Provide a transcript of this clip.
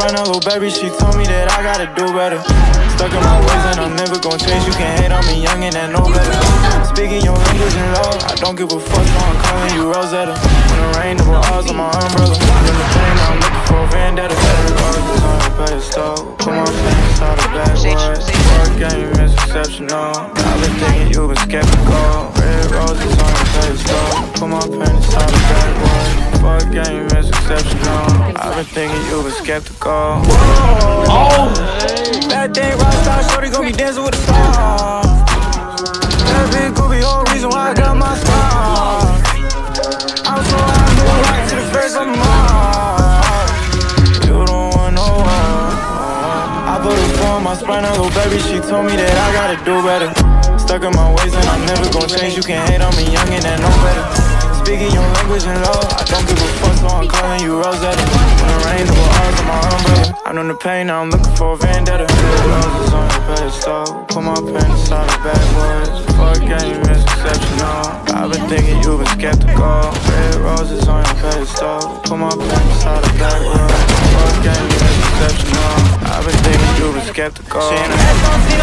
spine, a little baby, she told me that I gotta do better. Stuck in my ways and I'm never gonna change. You can hate on me, young and I know better. Speaking your language in love, I don't give a fuck, so I'm calling you Rosetta. When it rain, double R's on my umbrella. I'm in the pain, I'm looking for a vendetta. Better roses on your pedestal. Put my face out of backwards. Fuck game is exceptional. I've been thinking you've been skeptical. Red roses on your pedestal. Put my pennies out of Thinking you been skeptical. Oh! Bad thing, rockstar, shorty gon' be dancing with the stars. That big could be whole reason why I got my scars. I'm so high, I'm right to the face of Mars. You don't want no one. I put a on my spine, little baby, she told me that I gotta do better. Stuck in my ways and I'm never gonna change. You can hate on me, young and I know better. Speaking your language in love, I don't give a fuck, so I'm calling you Rosetta. I know the pain, now I'm looking for a vendetta. Roses on your pedestal, put my pennies out of backwards. Fuck game is exceptional. I've been thinking you've been skeptical. Red roses on your pedestal, put my pennies out of backwards. Fuck game is exceptional. I've been thinking you've been skeptical.